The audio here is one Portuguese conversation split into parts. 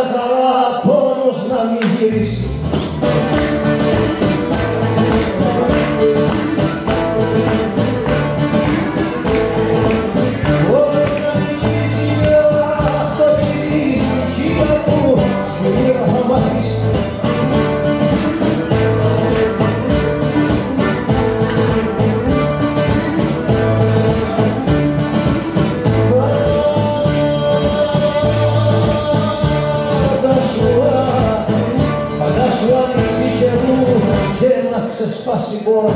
χαρά πόνος να μην γυρίσει essas igual.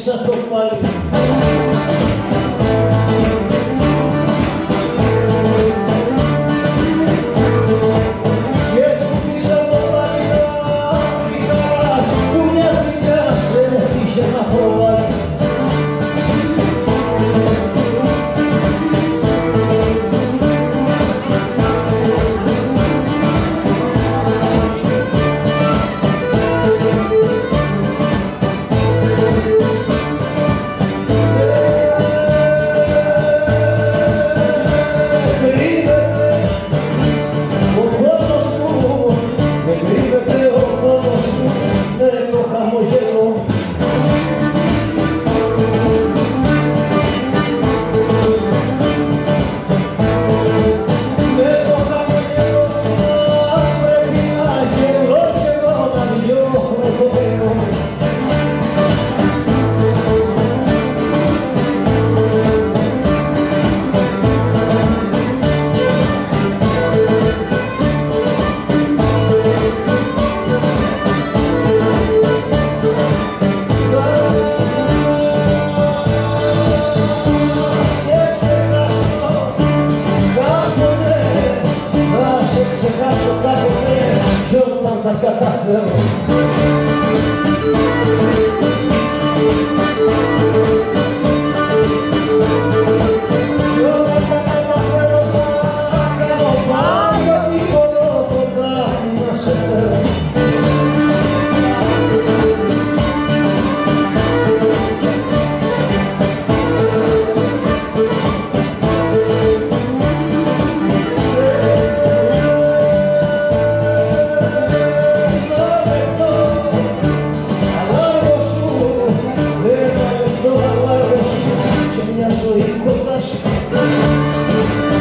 Santo Pai. da catação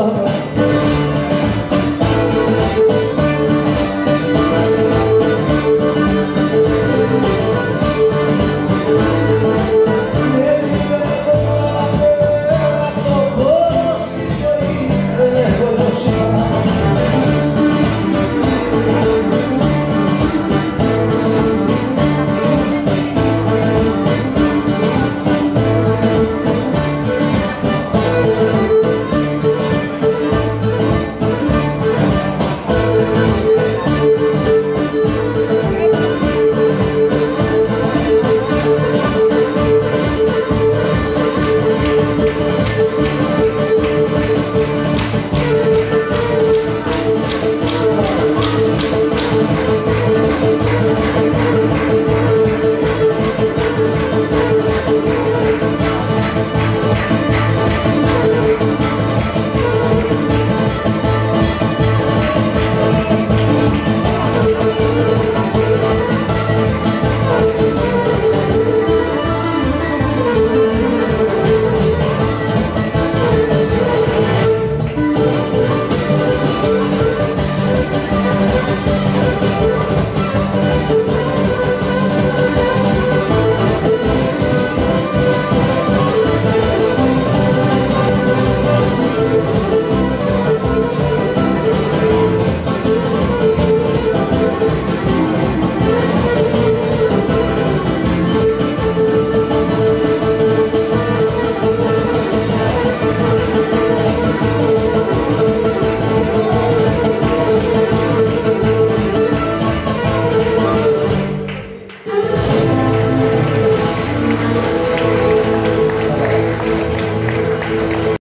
보다